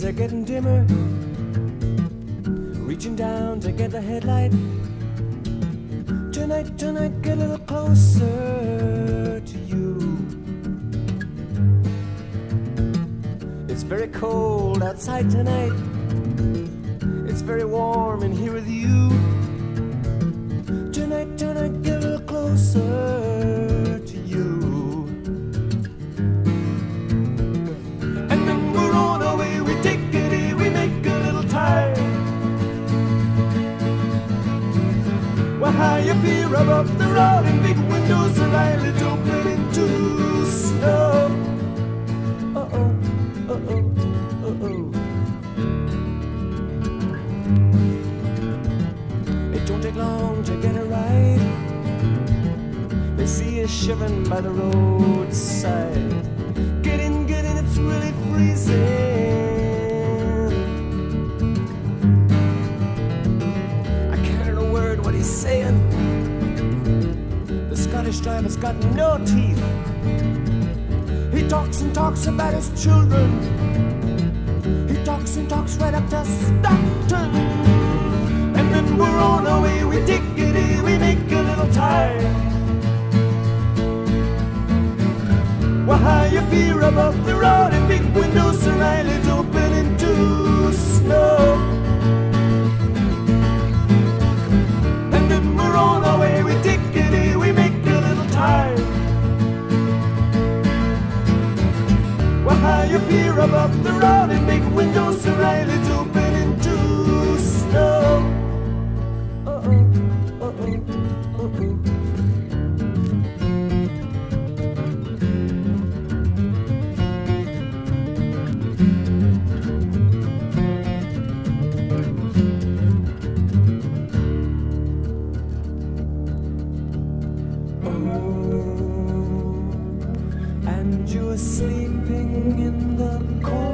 days are getting dimmer. Reaching down to get the headlight. Tonight, tonight, get a little closer to you. It's very cold outside tonight. It's very warm in here with you. rub up the road and big windows are lightly open into snow. Uh oh, uh oh, uh oh. It don't take long to get it right. They see you shivering by the roadside. Get in, get in, it's really freezing. Strand has got no teeth. He talks and talks about his children. He talks and talks right up to Stockton. And then we're on our way, we diggity, we make a little time. We're high up here above the road and big windows surround. sleeping in the cold.